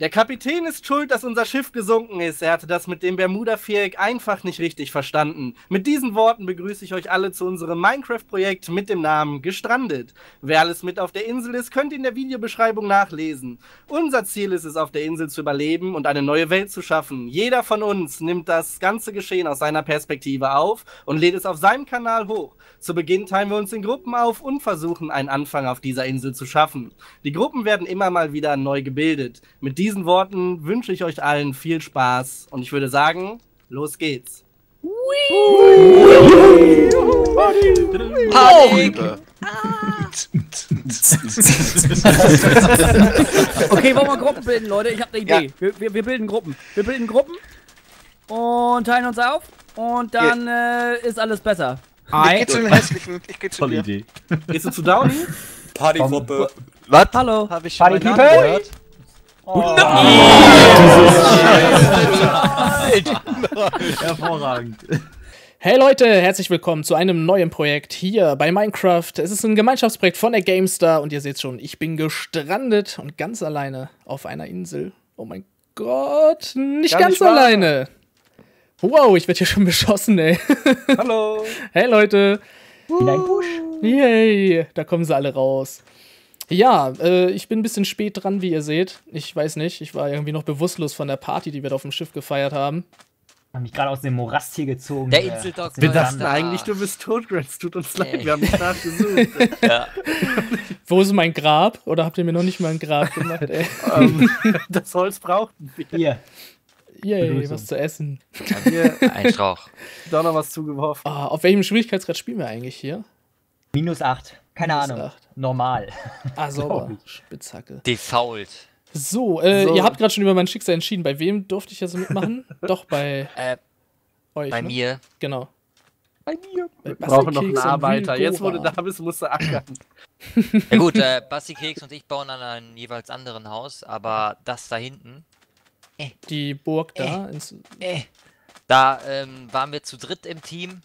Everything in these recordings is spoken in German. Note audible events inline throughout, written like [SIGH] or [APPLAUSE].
Der Kapitän ist schuld, dass unser Schiff gesunken ist. Er hatte das mit dem Bermuda-Viereck einfach nicht richtig verstanden. Mit diesen Worten begrüße ich euch alle zu unserem Minecraft-Projekt mit dem Namen Gestrandet. Wer alles mit auf der Insel ist, könnt ihr in der Videobeschreibung nachlesen. Unser Ziel ist es, auf der Insel zu überleben und eine neue Welt zu schaffen. Jeder von uns nimmt das ganze Geschehen aus seiner Perspektive auf und lädt es auf seinem Kanal hoch. Zu Beginn teilen wir uns in Gruppen auf und versuchen, einen Anfang auf dieser Insel zu schaffen. Die Gruppen werden immer mal wieder neu gebildet. Mit diesen Worten wünsche ich euch allen viel Spaß und ich würde sagen, los geht's. Panik! Okay, wollen wir Gruppen bilden, Leute? Ich habe eine Idee. Wir, wir, wir bilden Gruppen. Wir bilden Gruppen und teilen uns auf und dann äh, ist alles besser. Ich Hi. geh zu den hässlichen. Ich geh zu Tolle dir. Idee. Gehst du zu Downy? Partygruppe. Was? Hallo. Habe ich Party meinen People? Namen gehört? Hervorragend. Hey Leute, herzlich willkommen zu einem neuen Projekt hier bei Minecraft. Es ist ein Gemeinschaftsprojekt von der GameStar und ihr seht schon, ich bin gestrandet und ganz alleine auf einer Insel. Oh mein Gott, nicht Gar ganz nicht alleine. Wow, ich werde hier schon [LAUGHS] beschossen, ey. Hallo. Hey Leute. In ein Busch. Yay, da kommen sie alle raus. Ja, äh, ich bin ein bisschen spät dran, wie ihr seht. Ich weiß nicht, ich war irgendwie noch bewusstlos von der Party, die wir da auf dem Schiff gefeiert haben. Hab mich gerade aus dem Morast hier gezogen. Der äh, Inseldoktor. Wir dachten da. eigentlich, du bist tot, Grants. Tut uns leid, Nee. wir haben nicht nachgesucht. [LAUGHS] Ja. Wo ist mein Grab? Oder habt ihr mir noch nicht mal ein Grab gemacht, ey? ähm, [LAUGHS] das Holz brauchten wir. Hier. Yay, Begrüßung. was zu essen. Hier Ein Strauch. [LAUGHS] doch noch was zugeworfen. Ah, auf welchem Schwierigkeitsgrad spielen wir eigentlich hier? Minus 8. Keine Minus Ahnung. acht. Normal. [LAUGHS] Ah, sauber. Spitzhacke. Default. So, äh, So. ihr habt gerade schon über mein Schicksal entschieden. Bei wem durfte ich jetzt mitmachen? [LAUGHS] Doch, bei Äh, euch. bei ne? mir. Genau. Bei mir. Bei Wir brauchen noch einen Arbeiter. Jetzt, wo du da bist, musst du ackern. [LAUGHS] Ja gut, äh, Basti Keks und ich bauen an einem jeweils anderen Haus, aber das da hinten, Die Burg da. Ins, äh, da ähm, waren wir zu dritt im Team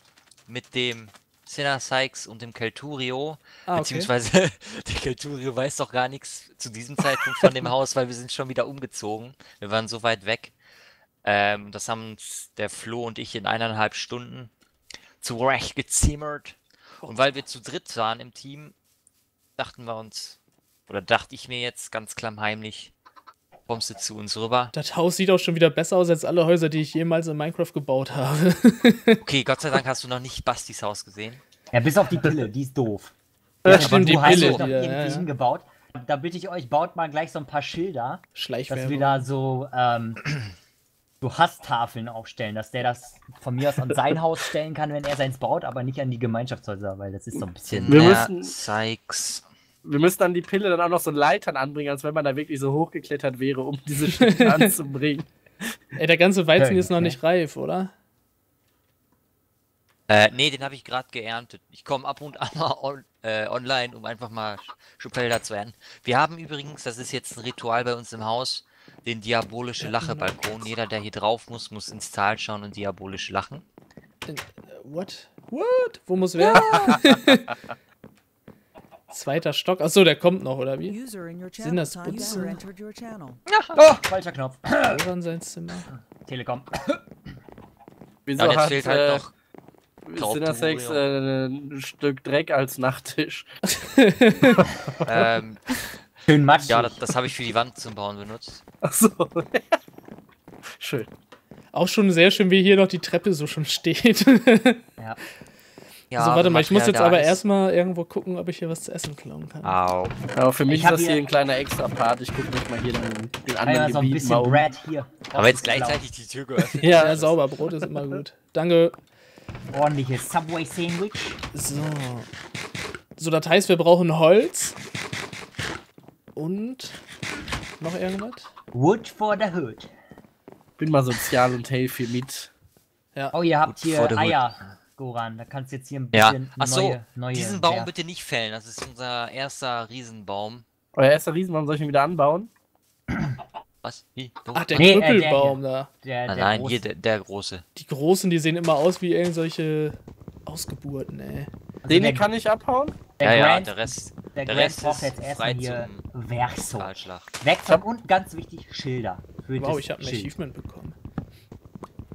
mit dem Sinner Sykes und dem Kelturio. ah, okay. Beziehungsweise [LAUGHS] der Kelturio weiß doch gar nichts zu diesem Zeitpunkt von dem [LAUGHS] Haus, weil wir sind schon wieder umgezogen. Wir waren so weit weg. Ähm, das haben uns der Flo und ich in eineinhalb Stunden zurecht gezimmert. Und weil wir zu dritt waren im Team, dachten wir uns, oder dachte ich mir jetzt ganz klammheimlich, kommst du zu uns rüber? Das Haus sieht auch schon wieder besser aus als alle Häuser, die ich jemals in Minecraft gebaut habe. [LAUGHS] Okay, Gott sei Dank hast du noch nicht Bastis Haus gesehen. Ja, bis auf die Pille, die ist doof. [LAUGHS] Ja, stimmt, die Pille. noch Die, ja, irgendwie ja. hingebaut. Da bitte ich euch, baut mal gleich so ein paar Schilder, dass wir da so, ähm, so Hasstafeln aufstellen, dass der das von mir aus an sein Haus stellen kann, wenn er seins baut, aber nicht an die Gemeinschaftshäuser, weil das ist so ein bisschen. Wir müssen- Sykes. Wir müssen dann die Pille dann auch noch so Leitern anbringen, als wenn man da wirklich so hochgeklettert wäre, um diese Schnitte [LAUGHS] anzubringen. Ey, der ganze Weizen ist noch nicht reif, oder? Äh, nee, den habe ich gerade geerntet. Ich komme ab und an mal on, äh, online, um einfach mal Schubfelder zu ernten. Wir haben übrigens, das ist jetzt ein Ritual bei uns im Haus, den diabolische Lache-Balkon. Jeder, der hier drauf muss, muss ins Tal schauen und diabolisch lachen. Äh, What? What? Wo muss wer? [LAUGHS] [LAUGHS] Zweiter Stock. Achso, der kommt noch, oder wie? User in your Sind channel das time Butze? user entered your channel. Oh, falscher Knopf. Oder in sein Zimmer. Telekom. Wieso Ja, jetzt hat fehlt halt äh, noch. Cinnasex äh, ein Stück Dreck als Nachttisch? [LAUGHS] Ähm, Schön matschig. ja, das, das habe ich für die Wand zum Bauen benutzt. Achso. [LAUGHS] Schön. Auch schon sehr schön, wie hier noch die Treppe so schon steht. ja. Ja, so, warte wenn mal, ich muss jetzt aber ist. erstmal irgendwo gucken, ob ich hier was zu essen klauen kann. Au. Aber für mich Ich ist das hier ein kleiner Extra-Part. Ich gucke mich mal hier den, den anderen Einmal so ein bisschen mal. Brad hier. Aber jetzt gleichzeitig die Tür geöffnet. [LAUGHS] Ja, Ja, sauber, Brot ist immer gut. Danke. Ordentliches Subway Sandwich. So. So, das heißt, wir brauchen Holz. Und noch irgendwas? Wood for the Hood. bin mal sozial und helfe mit. Ja. Oh, ihr habt Wood hier the Hood. Goran. Da kannst du jetzt hier ein Ja. bisschen Ach so, neue, neue diesen Baum werfen. bitte nicht fällen. Das ist unser erster Riesenbaum. Euer erster Riesenbaum soll ich ihn wieder anbauen? Was? Wie? Du? Ach, der Nee, äh, der Krüppelbaum da. Der, Ah, der nein, große. hier der, der große. Die großen, die sehen immer aus wie irgendwelche Ausgeburten, ey. Also Den kann ich abhauen? der ja, ja, Grand, der Rest der der Rest braucht ist jetzt erstmal frei hier. Kahlschlag. Weg von unten, ganz wichtig, Schilder. Für Wow, ich habe ein Schild. Achievement bekommen.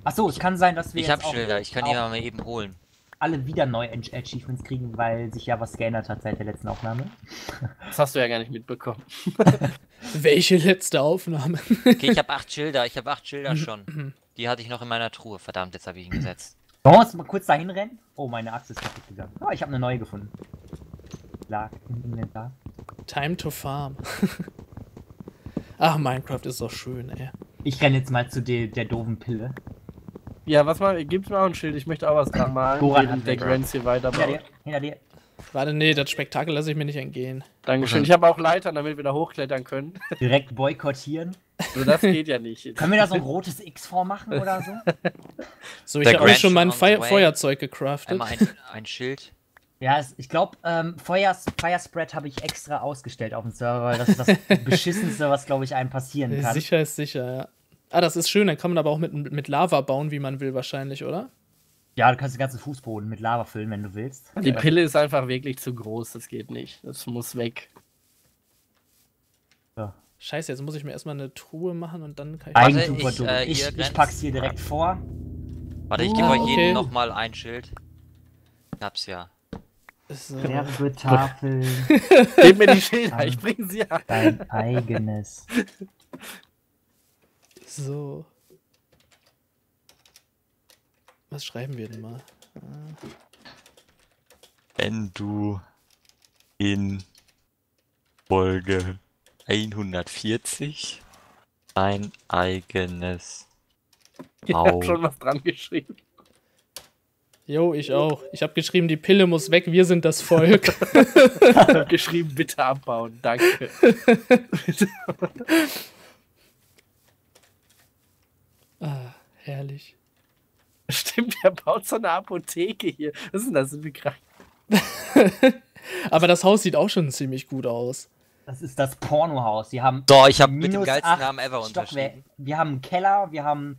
Achso, es kann sein, dass wir Ich jetzt hab auch, Schilder, ich kann die mal eben holen. alle wieder neue Ach- Achievements kriegen, weil sich ja was geändert hat seit der letzten Aufnahme. Das hast du ja gar nicht mitbekommen. [LAUGHS] Welche letzte Aufnahme? Okay, ich habe acht Schilder, ich habe acht Schilder schon. [CLEARS THROAT] Die hatte ich noch in meiner Truhe. Verdammt, jetzt habe ich ihn gesetzt. Wollen wir uns mal kurz dahin rennen? Oh, meine Axt ist kaputt gegangen. Oh, ich habe eine neue gefunden. Lag im Inventar. Time to farm. [LAUGHS] Ach, Minecraft ist doch schön, ey. Ich renne jetzt mal zu der, der doofen Pille. Ja, was mal, gibt's mir auch ein Schild. Ich möchte auch was dran malen, Goran während der. Grants hier Hinter weiterbaut. dir, hinter dir. Warte, nee, das Spektakel lasse ich mir nicht entgehen. Dankeschön. Ich habe auch Leitern, damit wir da hochklettern können. Direkt boykottieren. Also das geht ja nicht. Können wir da so ein rotes X vormachen oder so? [LAUGHS] So, ich habe auch schon mal ein on the Feu way. Feuerzeug gecraftet. Einmal ein, ein Schild. Ja, ich glaube, ähm, Feuer, Firespread habe ich extra ausgestellt auf dem Server, weil das ist das [LAUGHS] beschissenste, was, glaube ich, einem passieren kann. Sicher ist sicher, ja. Ah, das ist schön, dann kann man aber auch mit, mit Lava bauen, wie man will, wahrscheinlich, oder? Ja, du kannst den ganzen Fußboden mit Lava füllen, wenn du willst. Die Pille ist einfach wirklich zu groß. Das geht nicht. Das muss weg. Ja. Scheiße, jetzt muss ich mir erstmal eine Truhe machen und dann kann ich. Warte, Eigentum ich, dumm. äh, ich, ich pack's hier direkt vor. Warte, ich Oh, gebe euch okay. jedem nochmal ein Schild. Ich hab's ja. So, Werbetafeln, Gebt [LAUGHS] mir die Schilder, ich bringe sie an. dein eigenes. [LAUGHS] so. Was schreiben wir denn mal? Wenn du in Folge 140 ein eigenes Ich Au. habe schon was dran geschrieben. Jo, ich auch. Ich habe geschrieben, die Pille muss weg, wir sind das Volk. [LAUGHS] Ich habe geschrieben, bitte abbauen. Danke. [LAUGHS] herrlich. Stimmt, der baut so eine Apotheke hier. Was ist denn das? Sind wir krank? Aber das Haus sieht auch schon ziemlich gut aus. Das ist das Pornohaus. Die haben So, ich habe mit dem minus geilsten acht Namen ever unterschrieben. Wir haben einen Keller, wir haben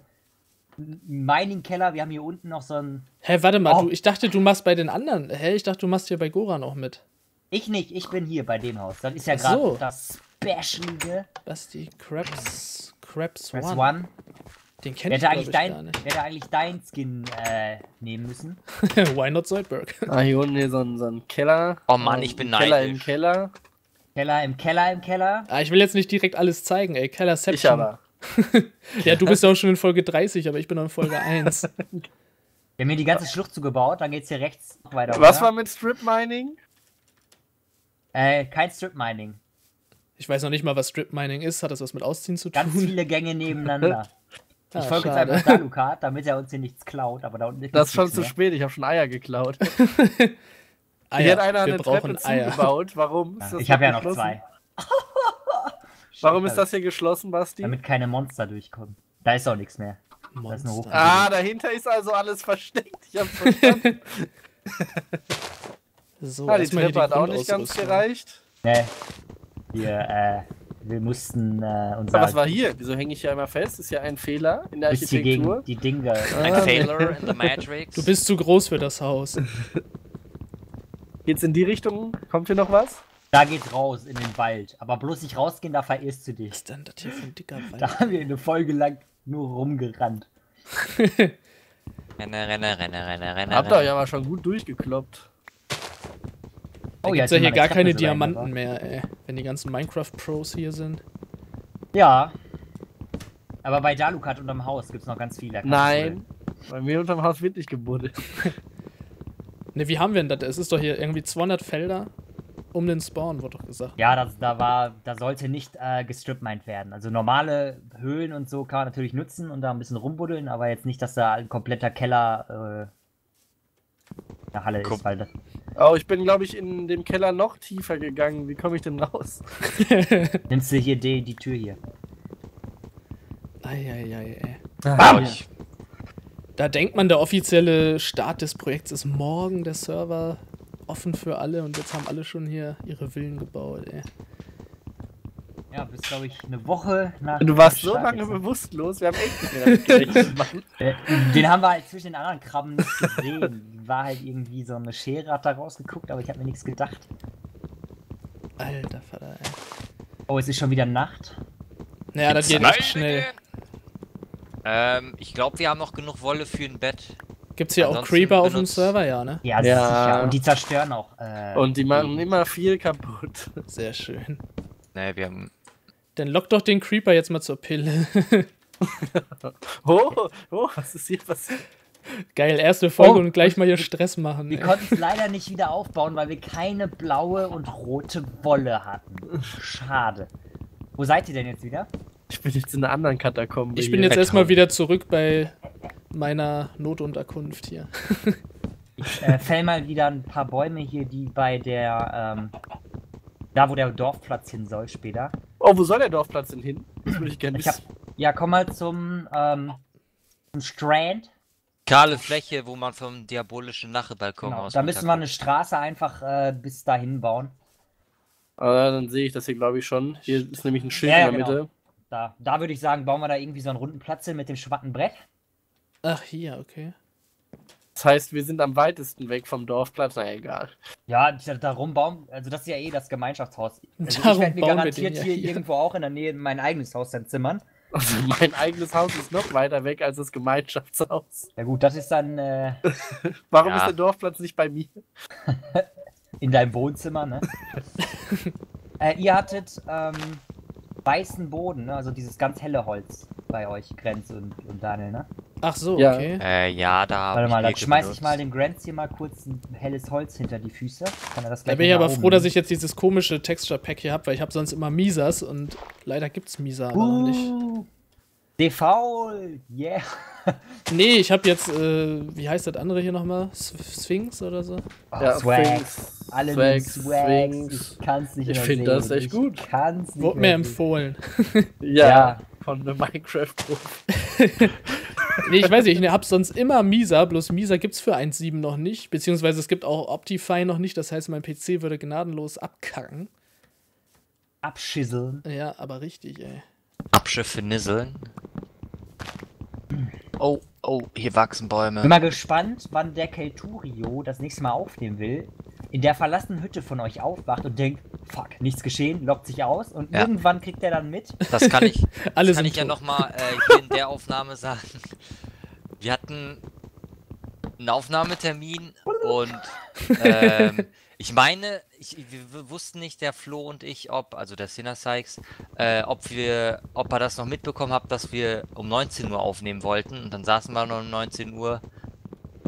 einen Mining-Keller, wir haben hier unten noch so einen. Hä, warte mal, Oh. du, ich dachte, du machst bei den anderen. Hä, ich dachte, du machst hier bei Goran auch mit. Ich nicht, ich bin hier bei dem Haus. Das ist ja gerade so. das Specialige. Was die Krabs. Krabs Press One. One. Den kennt ich, hätte, ich dein, gar nicht. hätte eigentlich dein Skin äh, nehmen müssen? [LAUGHS] Why not Zoidberg? Ah, hier unten hier so ein, so ein Keller. Oh Mann, ich bin Keller im neidisch. Keller. Keller im Keller im Keller. ah, ich will jetzt nicht direkt alles zeigen, ey. Kellerception. Ich aber. [LAUGHS] Ja, du bist ja auch schon in Folge 30, aber ich bin noch in Folge 1. [LAUGHS] Wir haben hier die ganze Schlucht zugebaut, dann geht's hier rechts noch weiter. Was war mit Strip Mining? Äh, kein Strip Mining. Ich weiß noch nicht mal, was Strip Mining ist. Hat das was mit Ausziehen zu Ganz tun? viele Gänge nebeneinander. Ah, ich folge jetzt einfach Dalukat, damit er uns hier nichts klaut, aber da unten ist Das ist schon zu mehr. spät, ich habe schon Eier geklaut. Eier. [LAUGHS] Hier hat einer Wir eine Treppe zugebaut. Warum? Ist Ja, das ich habe ja noch zwei. [LAUGHS] Warum ist das hier geschlossen, Basti? Damit keine Monster durchkommen. Da ist auch nichts mehr. Das ist eine Monster. Hoch- Ah, dahinter ist also alles versteckt. Ich hab's [LAUGHS] verstanden. So, ah, die hier Treppe hat auch nicht ganz gereicht. Nee. Wir, äh, wir mussten äh, unser. Aber was war hier? Wieso hänge ich hier einmal fest? Ist ja ein Fehler in der Du bist hier Architektur. gegen die Dinge. Ein Ah, Failure in the Matrix. Du bist zu groß für das Haus. Geht's in die Richtung? Kommt hier noch was? Da geht's raus in den Wald. Aber bloß nicht rausgehen, da verirrst du dich. Was ist denn das hier für ein dicker Wald? Da haben wir eine Folge lang nur rumgerannt. [LAUGHS] Renne, renne, renne, renne, renne. Habt ihr euch aber schon gut durchgekloppt. Da Oh, gibt's jetzt ja sind hier gar keine so Diamanten mehr, ey. Wenn die ganzen Minecraft-Pros hier sind. Ja. Aber bei Dalukat unterm Haus gibt's noch ganz viele. Nein. Bei mir unterm Haus wird nicht gebuddelt. [LAUGHS] Ne, wie haben wir denn das? Es ist doch hier irgendwie 200 Felder um den Spawn, wurde doch gesagt. Ja, das, da war, da sollte nicht äh, gestripmined werden. Also normale Höhlen und so kann man natürlich nutzen und da ein bisschen rumbuddeln, aber jetzt nicht, dass da ein kompletter Keller äh, eine Halle Kom- ist, weil das, Oh, ich bin, glaube ich, in dem Keller noch tiefer gegangen. Wie komme ich denn raus? [LAUGHS] nimmst du hier die, die Tür hier. Eieiei, ey. Oh, ich, Da denkt man, der offizielle Start des Projekts ist morgen, der Server offen für alle und jetzt haben alle schon hier ihre Villen gebaut, ey. Ja, bis glaube ich eine Woche nach. Du warst so lange ne? bewusstlos, wir haben echt nicht mehr. [LAUGHS] Äh, Den haben wir halt zwischen den anderen Krabben nicht gesehen. War halt irgendwie so eine Schere, hat da rausgeguckt, aber ich habe mir nichts gedacht. Alter Vater, ey. Oh, es ist schon wieder Nacht. Naja, das geht echt schnell. Ähm, ich glaube, wir haben noch genug Wolle für ein Bett. Gibt's hier auch Ansonsten Creeper auf dem Server? Ja, ne? Ja, Ja. sicher. Und die zerstören auch. Äh, Und die machen immer viel kaputt. Sehr schön. Ne, wir haben. Dann lock doch den Creeper jetzt mal zur Pille. [LAUGHS] Oh, oh, was ist hier passiert? Geil, erste Folge Oh, und gleich mal hier Stress machen. Wir konnten es leider nicht wieder aufbauen, weil wir keine blaue und rote Wolle hatten. Schade. Wo seid ihr denn jetzt wieder? Ich bin jetzt in einer anderen Katakombe. Ich bin jetzt erstmal wieder zurück bei meiner Notunterkunft hier. Ich äh, fäll mal wieder ein paar Bäume hier, die bei der, ähm, da wo der Dorfplatz hin soll später. Oh, wo soll der Dorfplatz denn hin? Das würde ich gerne wissen. ja, komm mal zum, ähm, zum Strand. Kahle Fläche, wo man vom diabolischen Nachebalkon Genau. aus. Da müssen wir eine Straße einfach äh, bis dahin bauen. Ah, dann sehe ich das hier, glaube ich, schon. Hier ist nämlich ein Schild Ja, ja, in der genau. Mitte. Da, da würde ich sagen, bauen wir da irgendwie so einen runden Platz hin mit dem schwatten Brett. Ach, hier, okay. Das heißt, wir sind am weitesten weg vom Dorfplatz. Na egal. Ja, da- darum bauen, also das ist ja eh das Gemeinschaftshaus. Also Darum ich werde mir garantiert hier, hier. irgendwo auch in der Nähe mein eigenes Haus dann zimmern. Also mein eigenes Haus ist noch weiter weg als das Gemeinschaftshaus. Ja gut, das ist dann äh, [LAUGHS] Warum Ja. ist der Dorfplatz nicht bei mir? [LAUGHS] in deinem Wohnzimmer, ne? [LAUGHS] äh, ihr hattet ähm, weißen Boden, ne? also dieses ganz helle Holz bei euch, Grenz und, und Daniel, ne? Ach so, Ja. okay. Äh, ja, da Warte ich mal, dann schmeiß ich benutzt. mal dem Grenz hier mal kurz ein helles Holz hinter die Füße. Kann er das Da gleich bin ich aber froh, oben dass nehmen. ich jetzt dieses komische Texture-Pack hier habe, weil ich habe sonst immer Misas und leider gibt's Misa aber noch nicht. Default, yeah. [LAUGHS] Nee, ich habe jetzt, äh, wie heißt das andere hier nochmal? Sphinx oder so? Oh, Ja, Swag. Sphinx, Alle Swag, Swags, Swags. Sphinx. Ich kann's nicht Ich mehr find sehen. das echt ich gut. Kann's nicht Wurde mir empfohlen. [LAUGHS] Ja, Ja. von einem Minecraft-Profi. [LAUGHS] Nee, ich weiß nicht, ich habe sonst immer Misa, bloß Misa gibt's für 1.7 noch nicht, beziehungsweise es gibt auch Optifine noch nicht, das heißt, mein PC würde gnadenlos abkacken. Abschisseln. Ja, aber richtig, ey. Abschiffe nisseln. Oh, oh, hier wachsen Bin Bäume. mal gespannt, wann der Kelturio das nächste Mal aufnehmen will. In der verlassenen Hütte von euch aufwacht und denkt, fuck, nichts geschehen, lockt sich aus und Ja. irgendwann kriegt er dann mit. Das kann ich, [LAUGHS] Alle das kann ich ja nochmal äh, hier in der Aufnahme sagen. Wir hatten einen Aufnahmetermin und [LAUGHS] ähm, ich meine, ich, wir wussten nicht, der Flo und ich, ob, also der Sinner Sykes, äh, ob wir, ob er das noch mitbekommen hat, dass wir um 19 Uhr aufnehmen wollten und dann saßen wir noch um 19 Uhr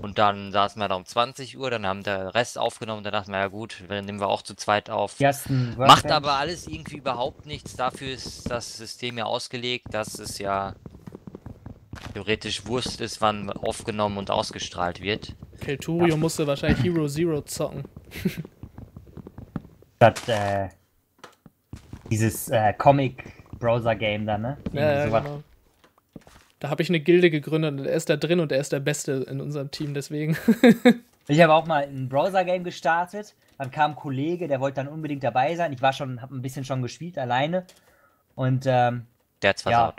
und dann saßen wir da um 20 Uhr, dann haben der Rest aufgenommen, dann dachten wir, ja gut, dann nehmen wir auch zu zweit auf. Ersten Macht aber alles irgendwie überhaupt nichts. Dafür ist das System ja ausgelegt, dass es ja theoretisch Wurst ist, wann aufgenommen und ausgestrahlt wird. Kelturio musste wahrscheinlich Hero Zero zocken. [LAUGHS] Das, äh, dieses äh, Comic-Browser-Game da, ne? Ja, ja, genau. Da habe ich eine Gilde gegründet und er ist da drin und er ist der Beste in unserem Team, deswegen. [LAUGHS] Ich habe auch mal ein Browser-Game gestartet. Dann kam ein Kollege, der wollte dann unbedingt dabei sein. Ich war schon, habe ein bisschen schon gespielt alleine. Und ähm, Der hat's Ja.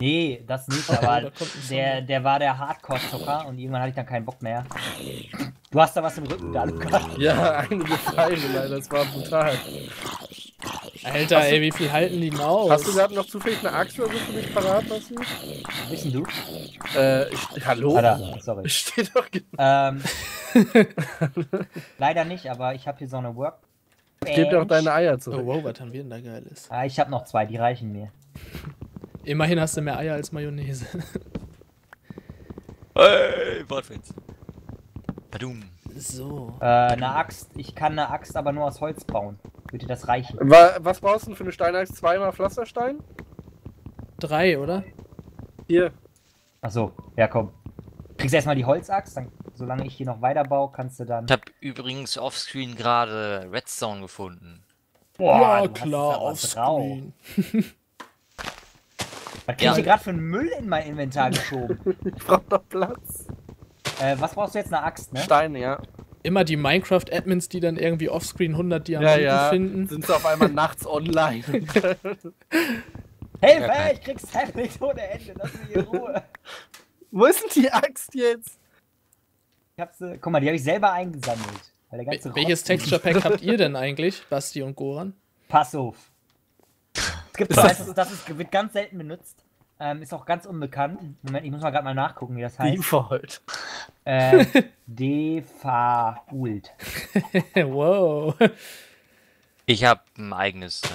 Nee, das nicht, [LAUGHS] da aber der, der war der Hardcore-Zocker und irgendwann hatte ich dann keinen Bock mehr. Du hast da was im Rücken, da, Luca. [LAUGHS] Ja, einige Pfeile leider, das war brutal. Alter, ey, wie viel halten die denn aus? Hast du gerade noch zufällig eine Axt oder so für mich parat, Basti? Wissen du? Äh, ich, hallo? Alter, sorry. Steht doch genau. Ähm, [LAUGHS] leider nicht, aber ich habe hier so eine Work. Gib doch deine Eier oh, zurück. wow, was haben wir denn da Geiles? Ah, ich habe noch zwei, die reichen mir. Immerhin hast du mehr Eier als Mayonnaise. [LAUGHS] Hey, Wortwitz. Badum. So. Äh, eine Axt. Ich kann eine Axt aber nur aus Holz bauen. Würde das reichen? Wa- Was brauchst du denn für eine Steinaxt? Zweimal Pflasterstein? Drei, oder? Hier. Achso, ja komm. Kriegst erstmal die Holzaxt, dann, solange ich hier noch weiter baue, kannst du dann. Ich habe übrigens offscreen gerade Redstone gefunden. Boah, ja, du hast klar, aber auf drauf. Screen. [LAUGHS] Was krieg Ja. ich hier gerade für einen Müll in mein Inventar geschoben? [LAUGHS] Ich brauch doch Platz. äh, was brauchst du jetzt? Eine Axt, ne? Steine, ja. immer die Minecraft-Admins, die dann irgendwie offscreen 100 Ja, Diamanten ja. finden. Sind sie auf einmal nachts online. [LAUGHS] Hilfe, Ja, ich krieg's heftig ohne Ende, lass mich in Ruhe. [LAUGHS] Wo ist denn die Axt jetzt? Ich hab sie, guck mal, die habe ich selber eingesammelt. Weil der ganze Wel- Welches Texture Pack habt ihr denn eigentlich, Basti und Goran? Pass auf. Es gibt das, ist, das ist, wird ganz selten benutzt. Ähm, ist auch ganz unbekannt. Moment, ich muss mal gerade mal nachgucken, wie das heißt. [LAUGHS] Default. Ähm, Default. [LAUGHS] wow. Ich habe ein eigenes. Äh,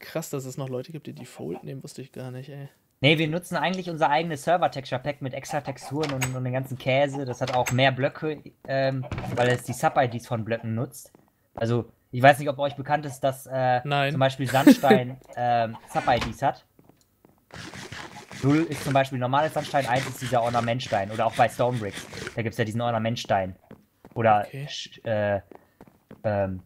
Krass, dass es noch Leute gibt, die Default nehmen, wusste ich gar nicht, ey. Ne, wir nutzen eigentlich unser eigenes Server-Texture-Pack mit extra Texturen und, und den ganzen Käse. Das hat auch mehr Blöcke, ähm, weil es die Sub-IDs von Blöcken nutzt. Also, ich weiß nicht, ob euch bekannt ist, dass äh, zum Beispiel Sandstein [LAUGHS] ähm, Sub-IDs hat. 0 ist zum Beispiel normales Sandstein, 1 ist dieser Ornamentstein. Oder auch bei Stonebricks. Da gibt es ja diesen Ornamentstein. Oder, Okay. sch- äh, ähm,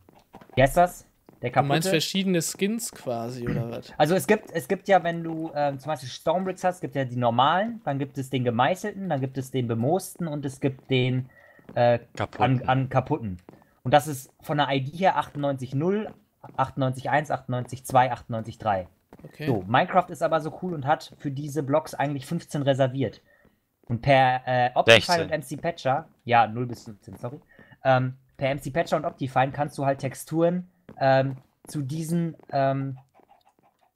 wie heißt das? Der Du meinst verschiedene Skins quasi, oder was? Also es gibt, es gibt ja, wenn du ähm, zum Beispiel Stonebricks hast, gibt ja die normalen, dann gibt es den gemeißelten, dann gibt es den bemoosten und es gibt den äh, an, Kaputten. an kaputten. Und das ist von der ID her 98.0, 98.1, 98.2, 98.3. Okay. So, Minecraft ist aber so cool und hat für diese Blocks eigentlich 15 reserviert. Und per äh, Optifine 16. und MC Patcher, ja, 0 bis 15, sorry. Ähm, per MC Patcher und Optifine kannst du halt Texturen ähm, zu diesen ähm,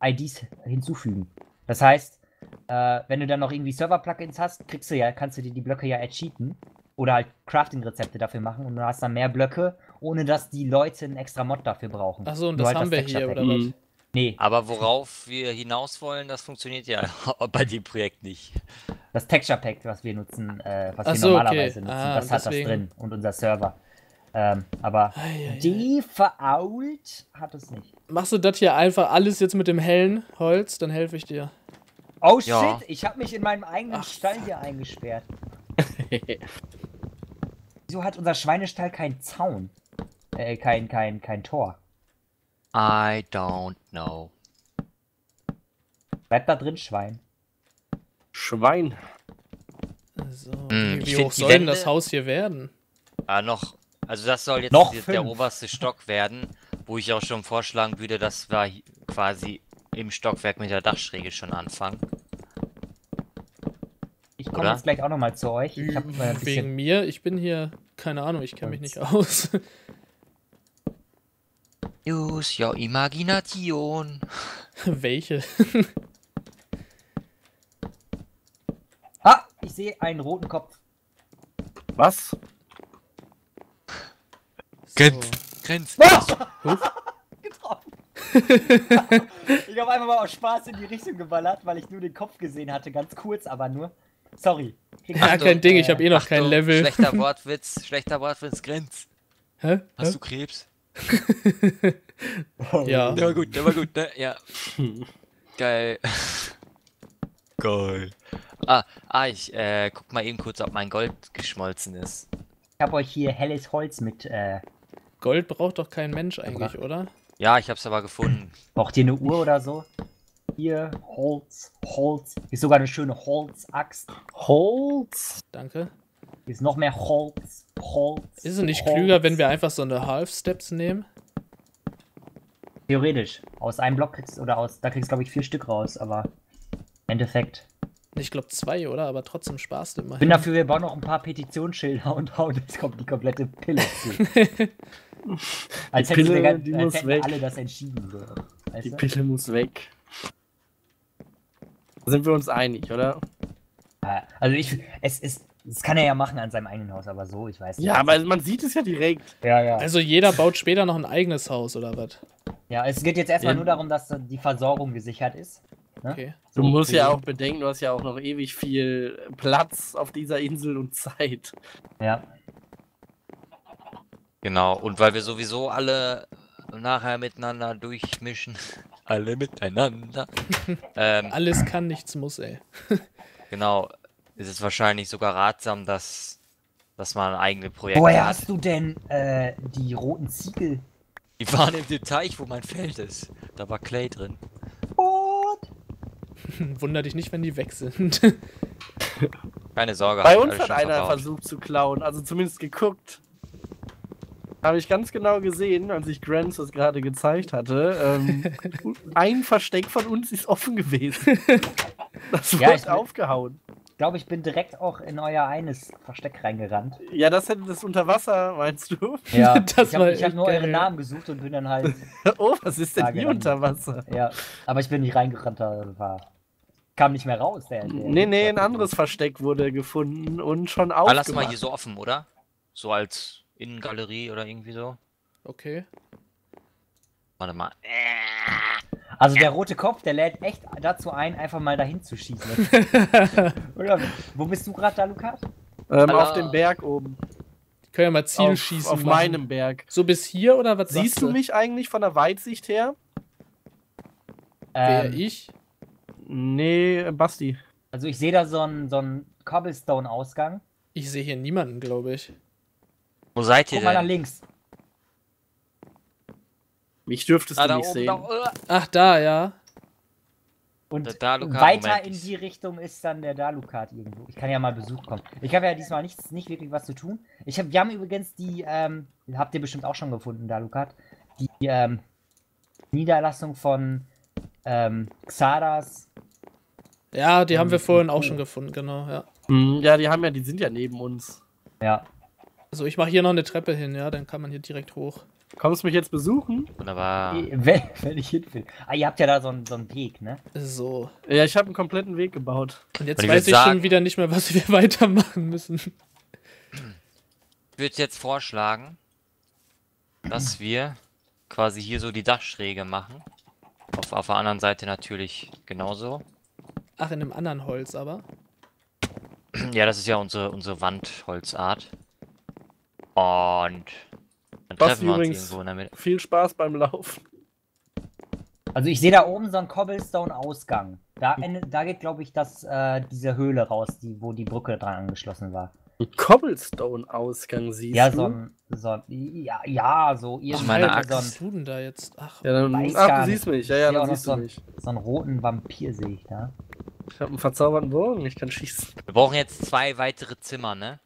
IDs hinzufügen. Das heißt, äh, wenn du dann noch irgendwie Server-Plugins hast, kriegst du ja, kannst du dir die Blöcke ja ercheaten oder halt Crafting-Rezepte dafür machen und du hast dann mehr Blöcke, ohne dass die Leute einen extra Mod dafür brauchen. Achso, und Nur das halt haben wir Texture hier, oder was? Mhm. Nee, aber worauf wir hinaus wollen, das funktioniert ja [LAUGHS] bei dem Projekt nicht. Das Texture Pack, was wir nutzen, äh, was Ach wir so, normalerweise okay. nutzen, Ah, das hat deswegen- das drin und unser Server. Ähm, aber Eieiei. default hat es nicht. Machst du das hier einfach alles jetzt mit dem hellen Holz, dann helfe ich dir. Oh Ja. shit, ich habe mich in meinem eigenen Ach, Stall hier eingesperrt. [LAUGHS] Wieso hat unser Schweinestall keinen Zaun? Äh, kein, kein, kein Tor. I don't know. Bleib da drin, Schwein. Schwein. So, Hm, wie, hoch soll denn das Haus hier werden? Ah, noch. Also das soll jetzt Noch der fünf. oberste Stock werden, wo ich auch schon vorschlagen würde, dass wir quasi im Stockwerk mit der Dachschräge schon anfangen. Ich komme jetzt gleich auch nochmal zu euch. Ich hab, äh, ein bisschen, Wegen mir? Ich bin hier, keine Ahnung, ich kenne mich nicht aus. [LAUGHS] Use your imagination. [LAUGHS] Welche? ah, ich sehe einen roten Kopf. Was? Grenz. Grenz. [LAUGHS] getroffen. ich habe einfach mal aus Spaß in die Richtung geballert, weil ich nur den Kopf gesehen hatte, ganz kurz, aber nur. Sorry. Ja, Achtung, kein Ding, ich habe eh noch Achtung, kein Level. Schlechter [LAUGHS] Wortwitz, schlechter Wortwitz, Grenz. Hä? Hast Hä? du Krebs? [LAUGHS] Ja. [LAUGHS] Der war gut, der war gut, ne? Ja. Geil. Geil. Ah, ah, ich äh, guck mal eben kurz, ob mein Gold geschmolzen ist. Ich habe euch hier helles Holz mit. Äh, Gold braucht doch kein Mensch eigentlich, oder? Ja, ich hab's aber gefunden. braucht ihr eine Uhr oder so? Hier, Holz, Holz. Hier ist sogar eine schöne Holzaxt. Holz? Danke. Hier ist noch mehr Holz, Holz. Ist es nicht Holz. klüger, wenn wir einfach so eine Half-Steps nehmen? Theoretisch. Aus einem Block kriegst oder aus. Da kriegst du, glaube ich, vier Stück raus, aber. Im Endeffekt. Ich glaube zwei, oder? Aber trotzdem Spaß immer. Ich bin dafür, wir bauen noch ein paar Petitionsschilder und hauen jetzt kommt die komplette Pille zu. [LAUGHS] als hätten, Pille, wir, als muss hätten weg. alle das entschieden. So. Weißt Die du? Pille muss weg. Sind wir uns einig, oder? Ja, Also ich, es ist, das kann er ja machen an seinem eigenen Haus, aber so, ich weiß nicht. Ja, aber man sieht es ja direkt. ja, ja. Also jeder baut später noch ein eigenes Haus, oder was? ja, es geht jetzt erstmal Ja. nur darum, dass die Versorgung gesichert ist. Ne? Okay. Du So, musst für ja auch bedenken, du hast ja auch noch ewig viel Platz auf dieser Insel und Zeit. Ja. Genau, und weil wir sowieso alle nachher miteinander durchmischen, alle miteinander, [LAUGHS] ähm, Alles kann, nichts muss, ey. [LAUGHS] genau, ist es wahrscheinlich sogar ratsam, dass, dass man eigene Projekte Woher hat. hast du denn äh, die roten Ziegel? Die waren im Teich, wo mein Feld ist. Da war Clay drin. What? [LAUGHS] Wunder dich nicht, wenn die weg sind. Keine Sorge. Bei uns hat einer verbaut. versucht zu klauen, also zumindest geguckt. Habe ich ganz genau gesehen, als ich Grants das gerade gezeigt hatte. Ähm, [LAUGHS] ein Versteck von uns ist offen gewesen. [LAUGHS] Das Ja, ich- aufgehauen. Ich glaube, ich bin direkt auch in euer eines Versteck reingerannt. Ja, das hätte das unter Wasser, meinst du? Ja, [LAUGHS] Das ich habe hab nur geil, eure ja. Namen gesucht und bin dann halt. Oh, was ist denn hier unter Wasser? Ja, aber ich bin nicht reingerannt, da war. Kam nicht mehr raus, der. der Nee, nee, ein anderes Versteck wurde gefunden und schon Aber lass mal hier so offen, oder? So als Innengalerie oder irgendwie so. Okay. Warte mal. Also der rote Kopf, der lädt echt dazu ein, einfach mal dahin zu schießen. [LAUGHS] Oder? Wo bist du gerade da, Lukas? ähm, Hallo. auf dem Berg oben. Können ja mal Auf, Zielschießen auf machen. meinem Berg. So bis hier oder was Siehst du mich eigentlich von der Weitsicht her? Wer Ähm, ich? Nee, Basti. also ich sehe da so einen so einen Cobblestone-Ausgang. Ich sehe hier niemanden, glaube ich. Wo seid ihr Guck mal nach denn? links. Mich dürftest Ah, du da nicht oben, sehen. da. Ach, da, ja. Und weiter in die Richtung ist dann der Dalukat irgendwo. Ich kann ja mal Besuch kommen. Ich habe ja diesmal nichts, nicht wirklich was zu tun. Ich hab, wir haben übrigens die, ähm, habt ihr bestimmt auch schon gefunden, Dalukat, die ähm, Niederlassung von ähm, Xaras. Ja, die haben wir Ähm, vorhin auch schon gefunden, genau, ja. Hm, ja, die haben ja, die sind ja neben uns. Ja. Also ich mache hier noch eine Treppe hin, ja, dann kann man hier direkt hoch. Kommst du mich jetzt besuchen? Wunderbar. Wenn, [LAUGHS] wenn ich hin will. Ah, ihr habt ja da so einen, so einen Weg, ne? So. Ja, ich habe einen kompletten Weg gebaut. Und jetzt Und ich weiß ich schon sagen- wieder nicht mehr, was wir [LAUGHS] weitermachen müssen. Ich würde jetzt vorschlagen, dass wir quasi hier so die Dachschräge machen. Auf, auf der anderen Seite natürlich genauso. Ach, in einem anderen Holz aber. Ja, das ist ja unsere, unsere Wandholzart. Und dann Was treffen wir uns übrigens- irgendwo in der Mitte. Viel Spaß beim Laufen. Also ich sehe da oben so einen Cobblestone-Ausgang. Da, da geht, glaube ich, das, äh, diese Höhle raus, die, wo die Brücke dran angeschlossen war. Ein Cobblestone-Ausgang siehst Ja, du? so ein, so ein, ja, ja, so irgendwie meine Alter, Axt. so, was du denn da jetzt? Ach, Ja, dann, ach, du siehst mich. Ja, ja, dann siehst so du ein- mich. so einen roten Vampir sehe ich da. Ich habe einen verzauberten Bogen, ich kann schießen. Wir brauchen jetzt zwei weitere Zimmer, ne?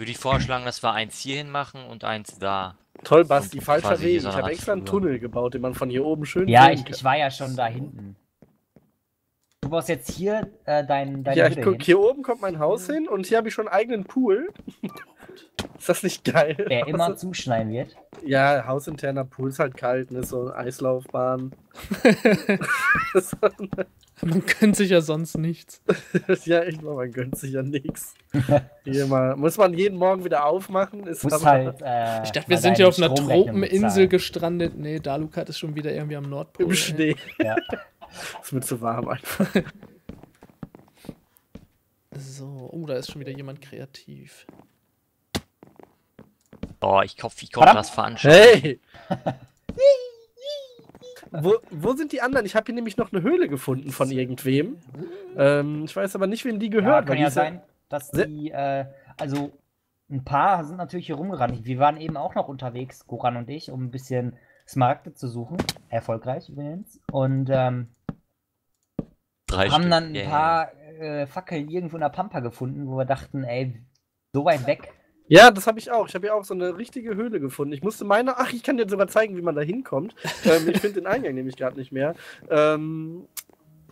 Würde ich vorschlagen, dass wir eins hierhin machen und eins da. Toll, Basti, falscher Weg. Ich habe extra einen. Tunnel gebaut, den man von hier oben schön Ja, ich, ich war ja schon da hinten. Du baust jetzt hier äh, dein, deine Ja, ich guck, hin. hier oben kommt mein Haus hin und hier habe ich schon einen eigenen Pool. Ist das nicht geil? Der immer zuschneien wird. ja, hausinterner Pool ist halt kalt, ne? So eine Eislaufbahn. so, [LAUGHS] [LAUGHS] man gönnt sich ja sonst nichts. ja, echt mal, man gönnt sich ja nichts. [LAUGHS] Hier mal, muss man jeden Morgen wieder aufmachen. Ist Muss halt. Äh, Ich dachte, wir sind ja deine auf einer Tropeninsel gestrandet. Nee, Dalukat ist schon wieder irgendwie am Nordpol. im. Schnee. Ja. Ist mir zu warm einfach. So, oh, da ist schon wieder jemand kreativ. Oh, ich hoffe, ich konnte das veranschauen. Hey! [LAUGHS] wo, wo sind die anderen? Ich habe hier nämlich noch eine Höhle gefunden von irgendwem. Ähm, ich weiß aber nicht, wem die Ja, gehört. kann weil die ja sein, dass die, äh, also ein paar sind natürlich hier rumgerannt. Wir waren eben auch noch unterwegs, Goran und ich, um ein bisschen Smaragde zu suchen. Erfolgreich übrigens. Und ähm, Drei haben Stück. dann ein Yeah. paar äh, Fackeln irgendwo in der Pampa gefunden, wo wir dachten, ey, so weit weg. Ja, das habe ich auch. Ich habe ja auch so eine richtige Höhle gefunden. Ich musste meine. Ach, ich kann dir sogar zeigen, wie man da hinkommt. [LAUGHS] ähm, ich finde den Eingang nämlich gerade nicht mehr. Ähm,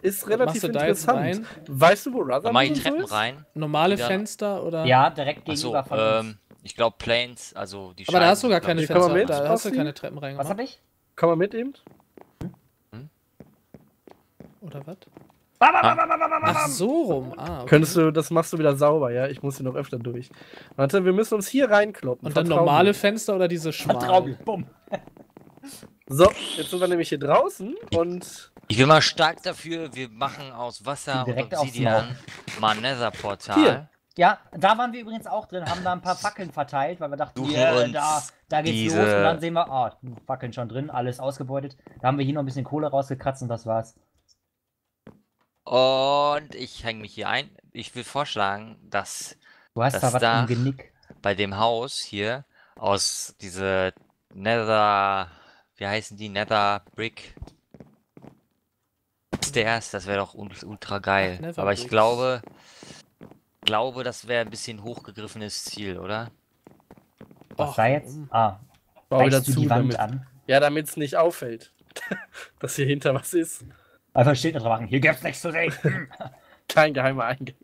ist Was relativ interessant. rein? Weißt du, wo Rutherford mach ich so Treppen ist? rein. Normale Ja. Fenster oder? Ja, direkt gegenüber von uns. ähm, ich glaube Planes, also die Aber da hast du gar keine mal Fenster. mit, da hast du keine Treppen Was reingemacht. hab ich? Komm mal mit eben. Oder was? Bam, bam, bam, bam, bam, bam, Ach so rum. Ah, okay. Könntest du, das machst du wieder sauber, ja? Ich muss hier noch öfter durch. Warte, wir müssen uns hier reinkloppen. Und dann Vertrau normale mir. Fenster oder diese Vertrau mir. schmalen? Bumm. So, jetzt sind wir nämlich hier draußen und Ich bin mal stark dafür, wir machen aus Wasser und Direkt Obsidian mal ein Nether-Portal. Hier. Ja, da waren wir übrigens auch drin, haben da ein paar [LAUGHS] Fackeln verteilt, weil wir dachten, yeah, uns da, da geht's diese- los und dann sehen wir, ah, Fackeln schon drin, alles ausgebeutet. Da haben wir hier noch ein bisschen Kohle rausgekratzt und das war's. Und ich hänge mich hier ein. Ich will vorschlagen, dass Du hast Das da was Dach. im Genick. bei dem Haus hier aus diese Nether, wie heißen die? Nether Brick Stairs, das wäre doch ul- ultra geil. Ach, Aber ich Bricks. glaube, glaube, das wäre ein bisschen hochgegriffenes Ziel, oder? Was da jetzt? Ah, Bau wieder reichst du zu, die Wand damit, an? ja, damit es nicht auffällt, [LAUGHS] dass hier hinter was ist. Einfach steht da drauf, hier gibt's nichts zu sehen. [LAUGHS] Kein geheimer Eingang.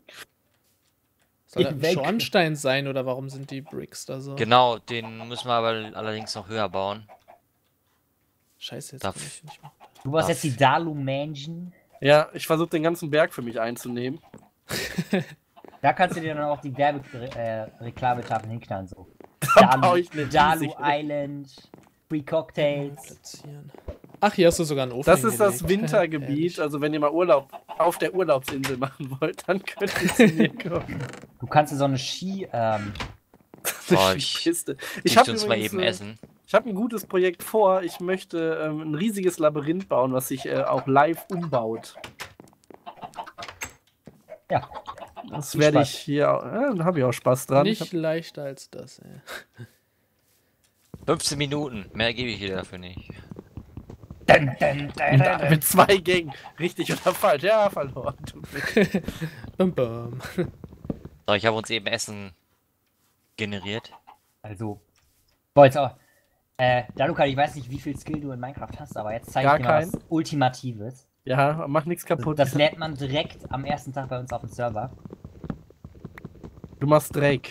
Soll das ein. Schornstein sein oder warum sind die Bricks da so? Genau, den müssen wir aber allerdings noch höher bauen. Scheiße, jetzt Darf- ich nicht machen. Du warst jetzt die Dalu Mansion. Ja, ich versuche den ganzen Berg für mich einzunehmen. [LAUGHS] Da kannst du dir dann auch die Werbereklametafeln hinknallen so. [LAUGHS] Da baue Dalu, ich eine Dalu Island, Free Cocktails. Platzieren. Ach, hier hast du sogar einen Ofen. Das ist das. Wintergebiet. Ehrlich. [LAUGHS] Also wenn ihr mal Urlaub auf der Urlaubsinsel machen wollt, dann könnt ihr zu [LAUGHS] mir kommen. Du kannst dir so eine Ski, ähm, [LAUGHS] Boah, ich-. Ich habe uns mal eben äh, essen. Ich habe ein gutes Projekt vor. Ich möchte ähm, ein riesiges Labyrinth bauen, was sich äh, auch live umbaut. ja, Das werde ich hier. Äh, da habe ich auch Spaß dran. Ich Nicht leichter als das, ey. 15 Minuten, mehr gebe ich dir dafür nicht. Dun, dun, dun, dun, mit zwei Gängen. Richtig oder falsch? Ja, verloren. Bum, bum. So, ich habe uns eben Essen generiert. Also, boah, jetzt auch. Äh, Daluka, ich weiß nicht, wie viel Skill du in Minecraft hast, aber jetzt zeige ich dir mal was. Ultimatives. Ja, mach nichts kaputt. Das lernt man direkt am ersten Tag bei uns auf dem Server. du machst Drake.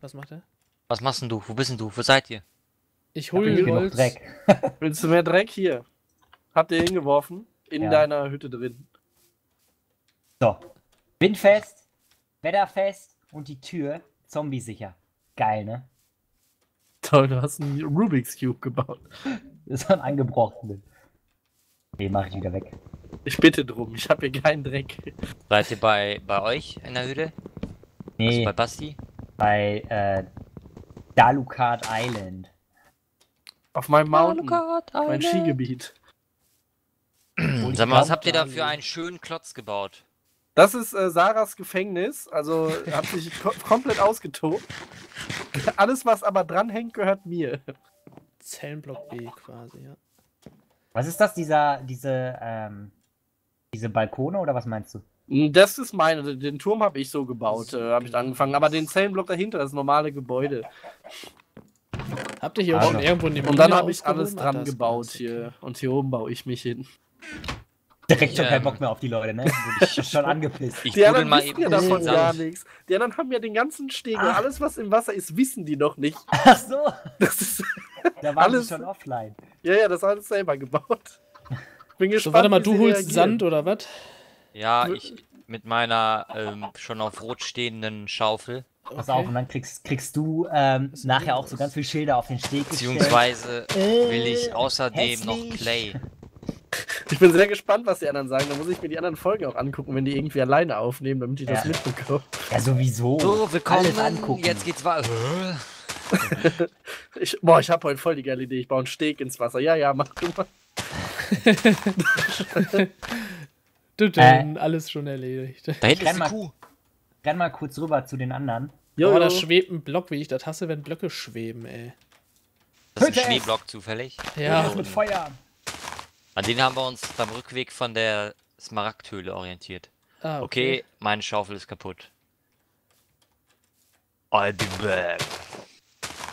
Was macht er? Was machst denn du? Wo bist denn du? Wo seid ihr? Ich hole Holz. Dreck. [LAUGHS] Willst du mehr Dreck? Hier. Habt ihr hingeworfen? In Ja. deiner Hütte drin. So. Windfest, wetterfest und die Tür zombie-sicher. Geil, ne? Toll, du hast einen Rubik's Cube gebaut. Das [LAUGHS] ist ein angebrochenen. Den mache ich wieder weg. Ich bitte drum, ich habe hier keinen Dreck. Seid ihr bei, bei euch in der Hütte? Also Nee, bei Basti? bei äh, Dalukat Island. Auf meinem Mountain. Gott, mein Skigebiet. Sag mal, was habt ihr da für einen schönen Klotz gebaut? Das ist äh, Sarahs Gefängnis. Also [LAUGHS] hat sich ko komplett ausgetobt. [LAUGHS] Alles, was aber dranhängt, gehört mir. Zellenblock B quasi, ja. Was ist das, dieser, diese, ähm, diese Balkone oder was meinst du? Das ist meine. Den Turm habe ich so gebaut, äh, habe ich angefangen. Aber den Zellenblock dahinter, das normale Gebäude. Habt ihr hier Also. unten irgendwo eine Und dann Mine habe ich alles? Ah, dran ist gebaut hier. Und hier oben baue ich mich hin. Direkt schon Ähm. keinen Bock mehr auf die Leute, ne? Bin ich [LAUGHS] schon angepisst. Ich Die anderen mal wissen eben ja davon gar Sand. nichts. Die anderen haben ja den ganzen Steg. und Alles, was im Wasser ist, wissen die noch nicht. [LAUGHS] Ach so, Das ist, [LAUGHS] da waren Alles- schon offline. ja, ja, das alles selber gebaut. Bin gespannt. So, warte mal, du holst reagieren. Sand oder was? Ja, ich mit meiner ähm, schon auf Rot stehenden Schaufel. Pass auf, und dann kriegst, kriegst du ähm, nachher auch so ganz viele Schilder auf den Steg gestellt. Beziehungsweise Äh, will ich außerdem noch hässlich. Clay. Ich bin sehr gespannt, was die anderen sagen. Da muss ich mir die anderen Folgen auch angucken, wenn die irgendwie alleine aufnehmen, damit ich das Ja. mitbekomme. Ja, sowieso. So, willkommen. Alles angucken. Jetzt geht's weiter. Ich, boah, ich habe heute voll die geile Idee. Ich baue einen Steg ins Wasser. Ja, ja, mach du mal. [LAUGHS] Du, denn, alles schon erledigt. Da hinten ist die mal- Kuh. Renn mal kurz rüber zu den anderen. Jo, oh, da schwebt ein Block, wie ich das hasse, wenn Blöcke schweben, ey. Das ist ein. Schneeblock zufällig. Ja, mit Feuer. An den haben wir uns beim Rückweg von der Smaragdhöhle orientiert. ah, Okay, meine Schaufel ist kaputt. I'll be back.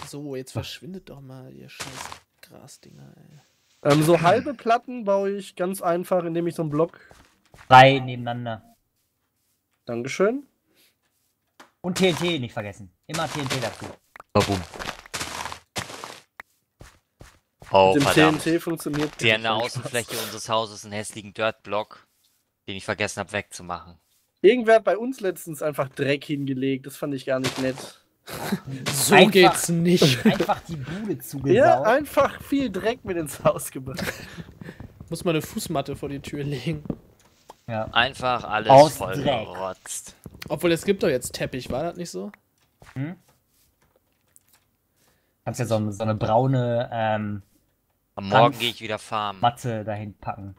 So, jetzt verschwindet doch mal, ihr scheiß Grasdinger, ey. Ähm, so halbe Platten baue ich ganz einfach, indem ich so einen Block. Drei nebeneinander. Dankeschön. Und TNT nicht vergessen. Immer TNT dazu. Warum? Oh, Mit dem verdammt. TNT funktioniert. Der an der Außenfläche unseres Hauses einen hässlichen Dirtblock, den ich vergessen habe wegzumachen. Irgendwer hat bei uns letztens einfach Dreck hingelegt. Das fand ich gar nicht nett. [LAUGHS] So Einfach- geht's nicht. Einfach die Bude zugesaugt. Ja, einfach viel Dreck mit ins Haus gebracht. [LAUGHS] Muss mal eine Fußmatte vor die Tür legen. ja. Einfach alles Aus voll Dreck. gerotzt. Obwohl, es gibt doch jetzt Teppich, war das nicht so? Kannst ja so eine, so eine braune ähm, Am Morgen gehe ich wieder farmen. Matte dahin packen.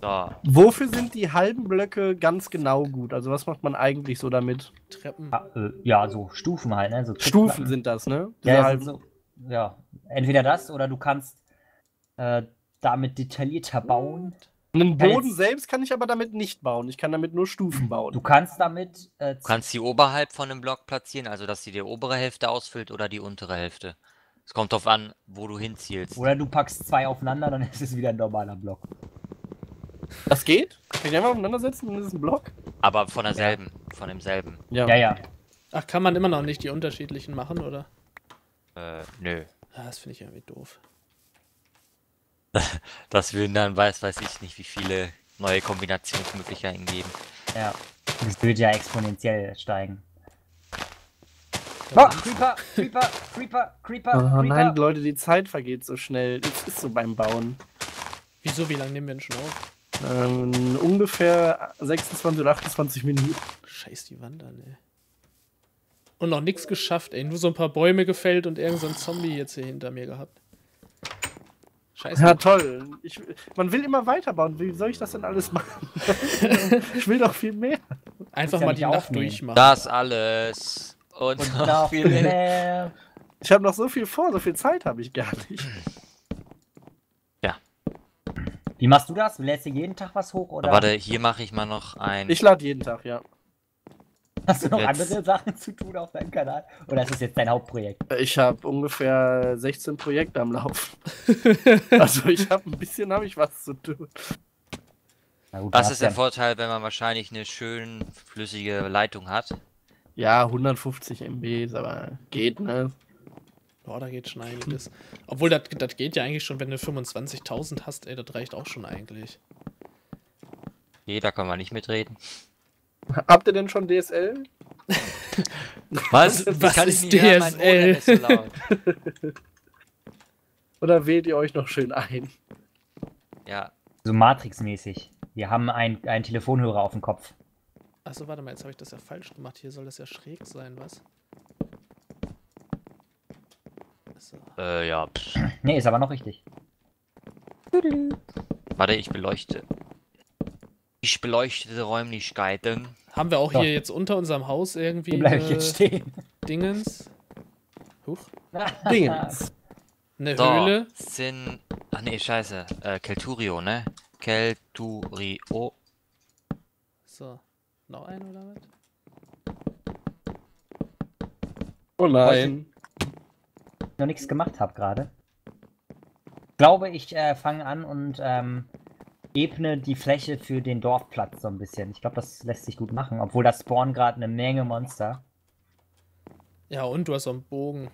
So. Wofür sind die halben Blöcke ganz genau gut? Also was macht man eigentlich so damit? Treppen. Ah, äh, ja, so Stufen halt, ne? So Stufen sind das, ne? Diese Ja, halben- so, ja, entweder das oder du kannst äh, damit detaillierter bauen. Einen Boden jetzt- selbst kann ich aber damit nicht bauen. Ich kann damit nur Stufen bauen. Du kannst damit äh, Du kannst die oberhalb von einem Block platzieren, also dass sie die obere Hälfte ausfüllt oder die untere Hälfte. Es kommt drauf an, wo du hinzielst. oder du packst zwei aufeinander, dann [LAUGHS] ist es wieder ein normaler Block. Das geht? Kann ich einfach aufeinandersetzen und das ist ein Block? Aber von derselben, von demselben. Ja, ja. Ach, kann man immer noch nicht die unterschiedlichen machen, oder? Äh, nö. Ah, das finde ich irgendwie doof. [LAUGHS] Das würden dann weiß, weiß ich nicht, wie viele neue Kombinationsmöglichkeiten geben. Ja. Das wird ja exponentiell steigen. Oh, Creeper, Creeper, Creeper, Creeper, Oh Creeper. nein, Leute, die Zeit vergeht so schnell. Das ist so beim Bauen. Wieso, wie lange nehmen wir denn schon auf? Ähm, ungefähr 26 oder 28 Minuten. Scheiß die Wand an, ey. Und noch nichts geschafft, ey. Nur so ein paar Bäume gefällt und irgend so ein Zombie jetzt hier hinter mir gehabt. Scheiße. Ja, toll. Ich, man will immer weiterbauen. Wie soll ich das denn alles machen? [LAUGHS] ich will doch viel mehr. Einfach ja mal die Nacht aufnehmen. durchmachen. Das alles. Und, Und noch viel mehr. mehr. Ich habe noch so viel vor, so viel Zeit habe ich gar nicht. Wie machst du das? Du lädst dir jeden Tag was hoch oder Warte, hier mache ich mal noch ein. Ich lade jeden Tag, ja. Hast du noch jetzt- andere Sachen zu tun auf deinem Kanal? Oder ist das jetzt dein Hauptprojekt? Ich habe ungefähr 16 Projekte am Laufen. [LAUGHS] also ich habe ein bisschen habe ich was zu tun. Gut, Was ist der Vorteil, wenn man wahrscheinlich eine schön flüssige Leitung hat? Ja, 150 MB, aber geht, ne? Boah, da geht schon einiges. Obwohl, das das geht ja eigentlich schon, wenn du 25.000 hast, ey, das reicht auch schon eigentlich. Okay, da kann man nicht mitreden. Habt ihr denn schon DSL? [LAUGHS] Was? Was ist DSL? ist so laut. [LAUGHS] Oder wählt ihr euch noch schön ein? ja, So Matrix-mäßig. Wir haben ein- einen Telefonhörer auf dem Kopf. Achso, warte mal, jetzt habe ich das ja falsch gemacht. Hier soll das ja schräg sein, was? So. äh, ja. Pff. Nee, ist aber noch richtig. Warte, ich beleuchte. Ich beleuchtete Räumlichkeiten. Haben wir auch So. hier jetzt unter unserem Haus irgendwie Hier bleibe ich eine jetzt stehen. Dingens? Huch. [LAUGHS] Dingens. Eine So, Höhle? sind. Ach nee, scheiße. Äh, Kelturio, ne? Kelturio. So. Noch ein oder was? Oh nein. noch nichts gemacht habe gerade. Glaube ich, äh, fange an und ähm, ebne die Fläche für den Dorfplatz so ein bisschen. Ich glaube, das lässt sich gut machen, obwohl das spawnen gerade eine Menge Monster. Ja, und du hast so einen Bogen.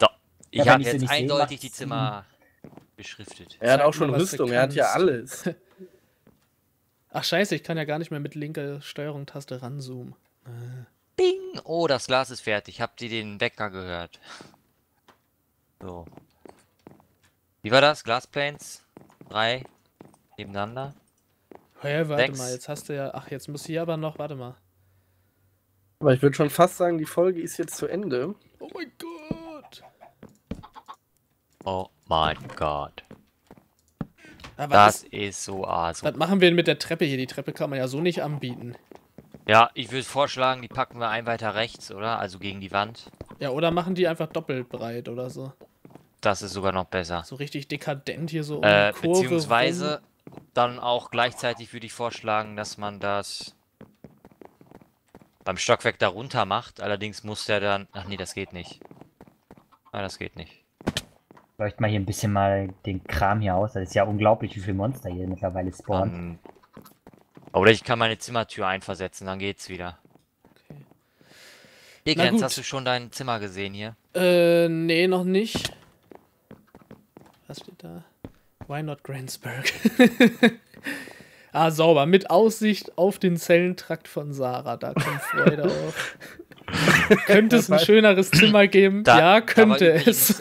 So. Ich Ja, habe jetzt eindeutig macht's die Zimmer beschriftet. Er hat auch schon Rüstung, er hat ja alles. [LAUGHS] Ach, scheiße, ich kann ja gar nicht mehr mit linker Steuerung-Taste ranzoomen. Bing! Oh, das Glas ist fertig. Habt ihr den Wecker gehört? So. Wie war das? Glasplanes? Drei nebeneinander? Hä, warte Sechs. mal, jetzt hast du ja. Ach, jetzt muss hier aber noch, warte mal. Aber ich würde schon fast sagen, die Folge ist jetzt zu Ende. Oh mein Gott! Oh mein Gott. Aber Das was, ist so awesome. was machen wir denn mit der Treppe hier? Die Treppe kann man ja so nicht anbieten. Ja, ich würde vorschlagen, die packen wir ein weiter rechts, oder? Also gegen die Wand. Ja, oder machen die einfach doppelt breit oder so. Das ist sogar noch besser. So richtig dekadent hier so um Äh, Kurve beziehungsweise rum. Dann auch gleichzeitig würde ich vorschlagen, dass man das beim Stockwerk darunter macht. Allerdings muss der dann. Ach nee, das geht nicht. Ah, das geht nicht. Leucht mal hier ein bisschen mal den Kram hier aus. Das ist ja unglaublich, wie viele Monster hier mittlerweile spawnen. Dann, oder ich kann meine Zimmertür einversetzen, dann geht's wieder. Okay. Na gut. hast du schon dein Zimmer gesehen hier? Äh, nee, noch nicht. Was steht da? Why not Grandsburg? [LAUGHS] ah, sauber. Mit Aussicht auf den Zellentrakt von Sarah. Da kommt Freude auf. [LAUGHS] könnte es ein schöneres Zimmer geben? Da- ja, könnte übrigens, es.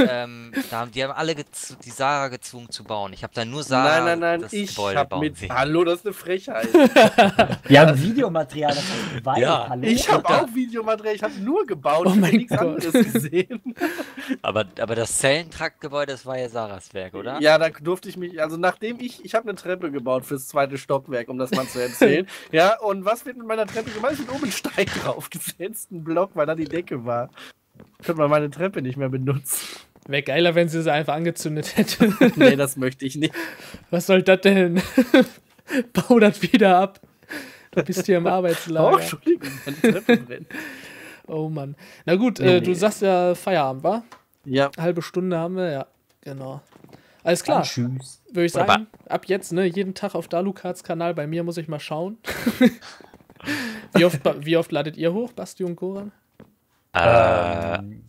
Da haben, die haben alle die Sarah gezwungen zu bauen. Ich habe da nur Sarah nein, nein, nein, das ich Gebäude hab bauen mit. sehen. Hallo, das ist eine Frechheit. [LAUGHS] Wir haben [LAUGHS] Videomaterial, das ist. Ja, Hallo? Ich habe auch Videomaterial, ich habe nur gebaut, Oh ich hab mein nichts Gott. anderes gesehen. [LAUGHS] Aber, aber das Zellentraktgebäude, das war ja Sarahs Werk, oder? Ja, da durfte ich mich, also nachdem ich, ich habe eine Treppe gebaut fürs zweite Stockwerk, um das mal zu erzählen. ja, und was wird mit meiner Treppe gemacht? Es wird oben ein Stein draufgesetzt, ein Block, weil da die Decke war. Könnte man meine Treppe nicht mehr benutzen. Wäre geiler, wenn sie sie einfach angezündet [LAUGHS] hätte. nee, das möchte ich nicht. Was soll das denn? [LAUGHS] Bau das wieder ab. Du bist hier im [LAUGHS] Oh, Arbeitslager. Entschuldigung, meine Treppe. Oh Mann. Na gut, Nee, äh, du nee. sagst ja Feierabend, wa? Ja, Halbe Stunde haben wir, ja. Genau. Alles klar. Dann tschüss. Würde ich sagen, ab jetzt, ne, jeden Tag auf Dalukarts Kanal, bei mir muss ich mal schauen. wie, oft, wie oft ladet ihr hoch, Basti und Goran? Äh, Ähm,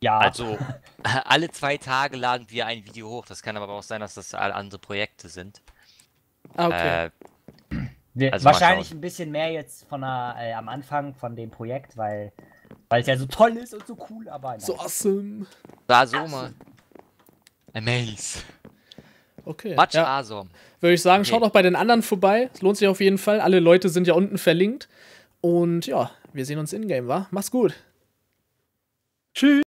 ja, also, [LAUGHS] alle zwei Tage laden wir ein Video hoch. Das kann aber auch sein, dass das alle andere Projekte sind. Ah, okay. Äh, wir, also wahrscheinlich ein bisschen mehr jetzt von der, äh, am Anfang von dem Projekt, weil weil es ja so toll ist und so cool, aber nein. so awesome. war so mal. Amaze. Okay. Much Ja, awesome. würde ich sagen, Okay. schaut auch bei den anderen vorbei. Es lohnt sich auf jeden Fall. Alle Leute sind ja unten verlinkt. Und ja, wir sehen uns in-game, wa? Mach's gut. tschüss.